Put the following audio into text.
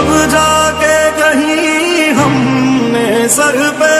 اب جا کے کہیں ہم نے سر پہ